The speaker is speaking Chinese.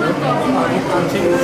啊，一。